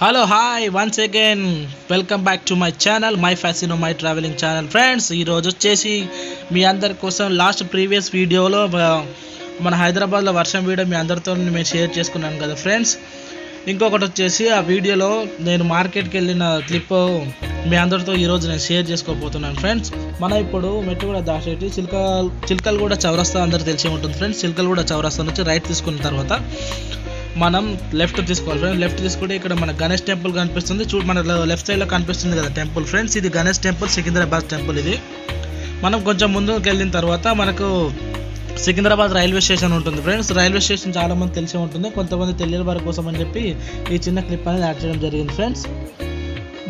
Hello hi once again welcome back to my channel my Fascino my travelling channel friends ఈరోజు వచ్చేసి మీ అందరి కోసం last previous వీడియోలో మన హైదరాబాద్లో వర్షం వీడియో మీ అందరితో మేము షేర్ చేసుకున్నాను కదా ఫ్రెండ్స్ ఇంకొకటి వచ్చేసి ఆ వీడియోలో నేను మార్కెట్కి వెళ్ళిన క్లిప్ మీ అందరితో ఈరోజు నేను షేర్ చేసుకోబోతున్నాను ఫ్రెండ్స్ మన ఇప్పుడు మెట్టుగూడ దాచేటి చిలకల్ చిలకలు కూడా చౌరస్తా అందరు తెలిసి ఉంటుంది ఫ్రెండ్స్ చిలకలు కూడా చౌరస్తా నుంచి రైట్ తీసుకున్న తర్వాత మనం లెఫ్ట్ తీసుకోవాలి ఫ్రెండ్స్ లెఫ్ట్ తీసుకుంటే ఇక్కడ మన గణేష్ టెంపుల్ కనిపిస్తుంది. చూడు మన లెఫ్ట్ సైడ్లో కనిపిస్తుంది కదా టెంపుల్ ఫ్రెండ్స్ ఇది గణేష్ టెంపుల్ సికింద్రాబాద్ టెంపుల్ ఇది. మనం కొంచెం ముందుకు వెళ్ళిన తర్వాత మనకు సికింద్రాబాద్ రైల్వే స్టేషన్ ఉంటుంది ఫ్రెండ్స్ రైల్వే స్టేషన్ చాలామంది తెలిసి తెలిసే ఉంటుంది. కొంతమంది తెలియని వారి కోసం అని చెప్పి ఈ చిన్న క్లిప్ అనేది యాడ్ చేయడం జరిగింది ఫ్రెండ్స్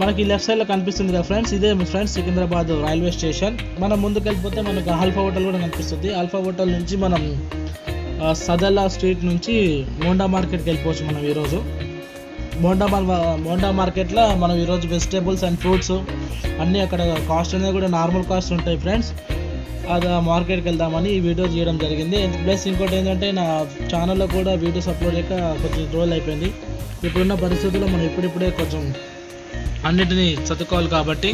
మనకి లెఫ్ట్ సైడ్లో కనిపిస్తుంది కదా ఫ్రెండ్స్ ఇదే ఫ్రెండ్స్ సికింద్రాబాద్ రైల్వే స్టేషన్. మనం ముందుకు వెళ్ళిపోతే మనకు ఆల్ఫా హోటల్ కూడా కనిపిస్తుంది. ఆల్ఫా హోటల్ నుంచి మనం సదల్లా స్ట్రీట్ నుంచి మోండా మార్కెట్కి వెళ్ళిపోవచ్చు మనం ఈరోజు. మోండా మోండా మార్కెట్లో మనం ఈరోజు వెజిటేబుల్స్ అండ్ ఫ్రూట్స్ అన్నీ అక్కడ కాస్ట్ అనేది కూడా నార్మల్ కాస్ట్ ఉంటాయి ఫ్రెండ్స్. అది ఆ మార్కెట్కి వెళ్దామని ఈ వీడియో చేయడం జరిగింది. ప్లస్ ఇంకోటి ఏంటంటే నా ఛానల్లో కూడా వీడియోస్ అప్లోడ్ చేయక కొంచెం రోజులు అయిపోయింది. ఇప్పుడున్న పరిస్థితుల్లో మనం ఇప్పుడిప్పుడే కొంచెం అన్నిటినీ చదువుకోవాలి కాబట్టి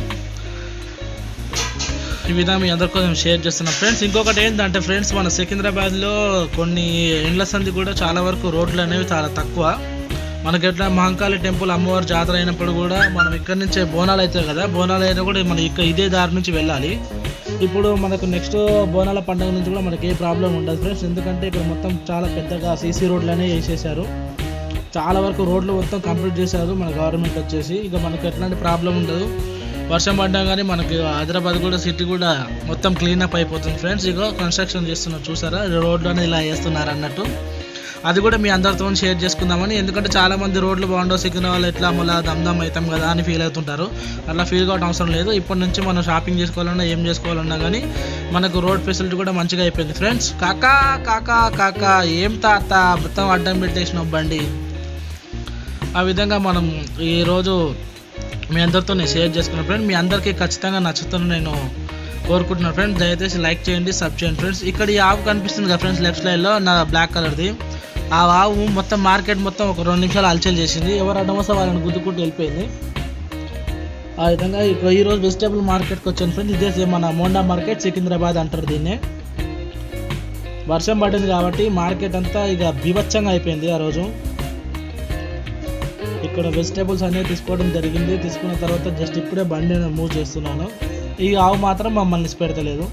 ఈ విధంగా మీ అందరి కోసం షేర్ చేస్తున్నాం ఫ్రెండ్స్ ఇంకొకటి ఏంటంటే ఫ్రెండ్స్ మన సికింద్రాబాద్లో కొన్ని ఇండ్ల సంది కూడా చాలా వరకు రోడ్లు అనేవి చాలా తక్కువ. మనకి ఎట్లా మహంకాళి టెంపుల్ అమ్మవారి జాతర అయినప్పుడు కూడా మనం ఇక్కడి నుంచే బోనాలు అవుతాయి కదా బోనాలు అయినా కూడా మనం ఇక్కడ ఇదే దారి నుంచి వెళ్ళాలి. ఇప్పుడు మనకు నెక్స్ట్ బోనాల పండుగ నుంచి కూడా మనకి ఏ ప్రాబ్లం ఉండదు ఫ్రెండ్స్ ఎందుకంటే ఇక్కడ మొత్తం చాలా పెద్దగా సీసీ రోడ్లు అనేవి వేసేసారు చాలా వరకు రోడ్లు మొత్తం కంప్లీట్ చేశారు మన గవర్నమెంట్ వచ్చేసి. ఇక మనకు ఎట్లాంటి ప్రాబ్లం ఉండదు. వర్షం పడ్డా కానీ మనకి హైదరాబాద్ కూడా సిటీ కూడా మొత్తం క్లీన్ అప్ అయిపోతుంది ఫ్రెండ్స్ ఇగో కన్స్ట్రక్షన్ చేస్తున్నారు చూసారా? రోడ్లు అనేది ఇలా వేస్తున్నారు అన్నట్టు. అది కూడా మీ అందరితో షేర్ చేసుకుందామని. ఎందుకంటే చాలామంది రోడ్లు బాగుండవు సిగ్గిన వాళ్ళు ఎట్లా మళ్ళీ దమ్దమ్ అవుతాం కదా అని ఫీల్ అవుతుంటారు. అట్లా ఫీల్ కావడం అవసరం లేదు. ఇప్పటి నుంచి మనం షాపింగ్ చేసుకోవాలన్నా ఏం చేసుకోవాలన్నా కానీ మనకు రోడ్ ఫెసిలిటీ కూడా మంచిగా అయిపోయింది ఫ్రెండ్స్ కాకా కాకా కాకా ఏం తాత? మొత్తం అడ్డం పెట్టేసిన బండి. ఆ విధంగా మనం ఈరోజు మీ అందరితో నేను షేర్ చేసుకున్నాను ఫ్రెండ్ మీ అందరికీ ఖచ్చితంగా నచ్చుతుంది నేను కోరుకుంటున్నాను ఫ్రెండ్స్ దయచేసి లైక్ చేయండి సబ్ చేయండి ఫ్రెండ్స్ ఇక్కడ ఈ ఆవు కనిపిస్తుంది కదా ఫ్రెండ్స్ లెఫ్ట్ సైడ్లో నా బ్లాక్ కలర్ది ఆ ఆవు మొత్తం మార్కెట్ మొత్తం ఒక రెండు నిమిషాలు అలచల్ చేసింది. ఎవరు అడ్డం వాళ్ళని గుద్దుకుంటూ వెళ్ళిపోయింది. ఆ విధంగా ఈ ఈరోజు వెజిటేబుల్ మార్కెట్కి వచ్చాను ఫ్రెండ్స్ ఇదే మన మోండా మార్కెట్ సికింద్రాబాద్ అంటారు దీన్ని. వర్షం పడింది కాబట్టి మార్కెట్ అంతా ఇక బీభత్సంగా అయిపోయింది ఆ రోజు. ఇక్కడ వెజిటేబుల్స్ అనేవి తీసుకోవడం జరిగింది. తీసుకున్న తర్వాత జస్ట్ ఇప్పుడే బండి నేను మూవ్ చేస్తున్నాను. ఈ ఆవు మాత్రం మమ్మల్ని పెడతలేదు.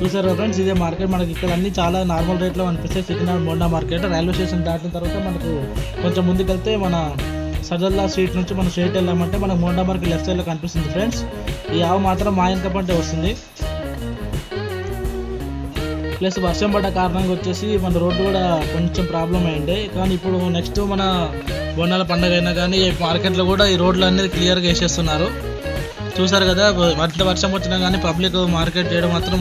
చూసారు ఫ్రెండ్స్ ఇదే మార్కెట్ మనకి ఇక్కడ అన్ని చాలా నార్మల్ రేట్లో అనిపిస్తాయి. Secunderabad Monda market railway station దాటిన తర్వాత మనకు కొంచెం ముందుకెళ్తే మన సజల్లా స్ట్రీట్ నుంచి మనం స్ట్రైట్ వెళ్ళామంటే మనకు మోండా మార్కెట్ లెఫ్ట్ సైడ్లో కనిపిస్తుంది ఫ్రెండ్స్ ఈ ఆవు మాత్రం మా వెనక పంటే వస్తుంది. ప్లస్ వర్షం పడ్డ కారణంగా వచ్చేసి మన రోడ్డు కూడా కొంచెం ప్రాబ్లం అయ్యింది. కానీ ఇప్పుడు నెక్స్ట్ మన బోనాల పండుగ అయినా కానీ మార్కెట్లో కూడా ఈ రోడ్లు అనేది క్లియర్గా వేసేస్తున్నారు. చూసారు కదా ఎంత వర్షం వచ్చినా కానీ పబ్లిక్ మార్కెట్ చేయడం మాత్రం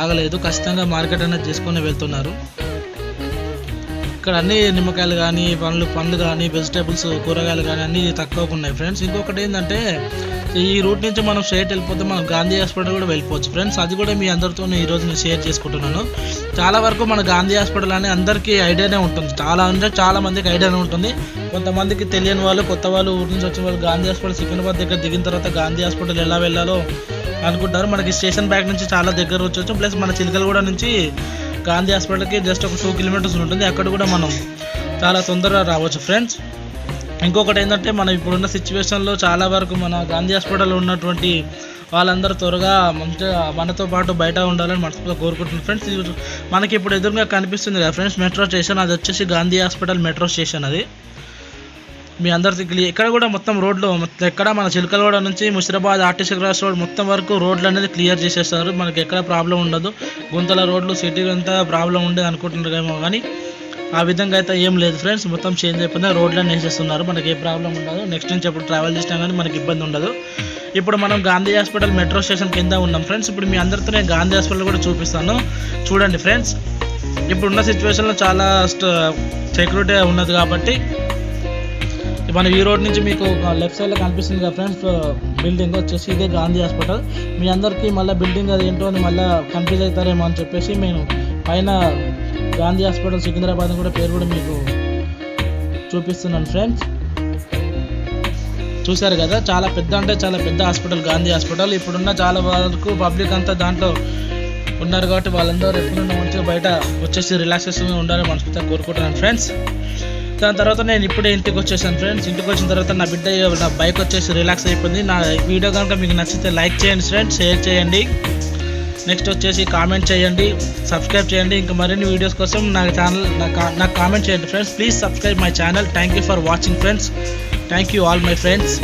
ఆగలేదు. ఖచ్చితంగా మార్కెట్ అనేది చేసుకొని వెళ్తున్నారు. ఇక్కడ అన్ని నిమ్మకాయలు కానీ పండ్లు పండ్లు కానీ వెజిటేబుల్స్ కూరగాయలు కానీ అన్నీ తక్కువగా ఉన్నాయి. ఫ్రెండ్స్ ఇంకొకటి ఏంటంటే ఈ రూట్ నుంచి మనం స్ట్రేట్ వెళ్ళిపోతే మనం గాంధీ హాస్పిటల్ కూడా వెళ్ళిపోవచ్చు. ఫ్రెండ్స్ అది కూడా మీ అందరితో ఈరోజు నేను షేర్ చేసుకుంటున్నాను. చాలా వరకు మన గాంధీ హాస్పిటల్ అని అందరికీ ఐడియానే ఉంటుంది. చాలా అంటే చాలా మందికి ఐడియానే ఉంటుంది. కొంతమందికి తెలియని వాళ్ళు కొత్త వాళ్ళు ఊరి నుంచి వచ్చిన వాళ్ళు గాంధీ హాస్పిటల్ సికింద్రాబాద్ దగ్గర దిగిన తర్వాత గాంధీ హాస్పిటల్ ఎలా వెళ్ళాలో అనుకుంటారు. మనకి స్టేషన్ బ్యాక్ నుంచి చాలా దగ్గర వచ్చవచ్చు. ప్లస్ మన చిలకలగూడ నుంచి గాంధీ హాస్పిటల్కి జస్ట్ ఒక టూ కిలోమీటర్స్ ఉంటుంది. అక్కడ కూడా మనం చాలా తొందరగా రావచ్చు. ఫ్రెండ్స్ ఇంకొకటి ఏంటంటే మనం ఇప్పుడున్న సిచ్యువేషన్లో చాలా వరకు మన గాంధీ హాస్పిటల్లో ఉన్నటువంటి వాళ్ళందరూ త్వరగా మంచిగా మనతో పాటు బయట ఉండాలని మనస్ఫూర్తిగా కోరుకుంటున్నాను ఫ్రెండ్స్ మనకి ఇప్పుడు ఎదురుగా కనిపిస్తుంది కదా ఫ్రెండ్స్ మెట్రో స్టేషన్ అది వచ్చేసి గాంధీ హాస్పిటల్ మెట్రో స్టేషన్ అది. మీ అందరికీ ఇక్కడ కూడా మొత్తం రోడ్లు ఎక్కడ మన చిలకలగూడ నుంచి ముషిరాబాద్ ఆర్టీసీ క్రాస్ రోడ్ మొత్తం వరకు రోడ్లు అనేది క్లియర్ చేసేస్తారు. మనకి ఎక్కడ ప్రాబ్లం ఉండదు. గుంతల రోడ్లు సిటీ అంతా ప్రాబ్లం ఉండేది అనుకుంటున్నారు ఏమో కానీ ఆ విధంగా అయితే ఏం లేదు ఫ్రెండ్స్. మొత్తం చేంజ్ అయిపోయింది. రోడ్లన్నీ వేసేస్తున్నారు. మనకి ఏ ప్రాబ్లం ఉండదు. నెక్స్ట్ నుంచి ఎప్పుడు ట్రావెల్ చేసినా కానీ మనకి ఇబ్బంది ఉండదు. ఇప్పుడు మనం గాంధీ హాస్పిటల్ మెట్రో స్టేషన్ కింద ఉన్నాం ఫ్రెండ్స్. ఇప్పుడు మీ అందరితో నేను గాంధీ హాస్పిటల్ కూడా చూపిస్తాను. చూడండి ఫ్రెండ్స్. ఇప్పుడున్న సిచ్యువేషన్లో చాలా సెక్యూరిటీ ఉన్నది కాబట్టి మన ఈ రోడ్ నుంచి మీకు లెఫ్ట్ సైడ్లో కనిపిస్తుంది కదా ఫ్రెండ్స్. బిల్డింగ్ వచ్చేసి ఇదే గాంధీ హాస్పిటల్. మీ అందరికీ మళ్ళీ బిల్డింగ్ అది ఏంటో అని మళ్ళీ కన్ఫ్యూజ్ అవుతారేమో అని చెప్పేసి నేను పైన గాంధీ హాస్పిటల్ సికింద్రాబాద్ కూడా పేరు కూడా మీకు చూపిస్తున్నాను ఫ్రెండ్స్ చూశారు కదా? చాలా పెద్ద అంటే చాలా పెద్ద హాస్పిటల్ గాంధీ హాస్పిటల్. ఇప్పుడున్న చాలా వరకు పబ్లిక్ అంతా దాంట్లో ఉన్నారు కాబట్టి వాళ్ళందరూ ఎప్పుడున్న మంచిగా బయట వచ్చేసి రిలాక్సేషన్గా ఉండాలని మనస్ఫూర్తిగా కోరుకుంటున్నాను ఫ్రెండ్స్ దాని తర్వాత నేను ఇప్పుడే ఇంటికి వచ్చేసాను ఫ్రెండ్స్ ఇంటికి వచ్చిన తర్వాత నా బిడ్డ నా బైక్ వచ్చేసి రిలాక్స్ అయిపోయింది. నా వీడియో కనుక మీకు నచ్చితే లైక్ చేయండి ఫ్రెండ్స్ షేర్ చేయండి. నెక్స్ట్ వచ్చేసి కామెంట్ చేయండి సబ్స్క్రైబ్ చేయండి. ఇంకా మరిన్ని వీడియోస్ కోసం నా ఛానల్ నాకు కామెంట్ చేయండి friends please subscribe my channel thank you for watching friends thank you all my friends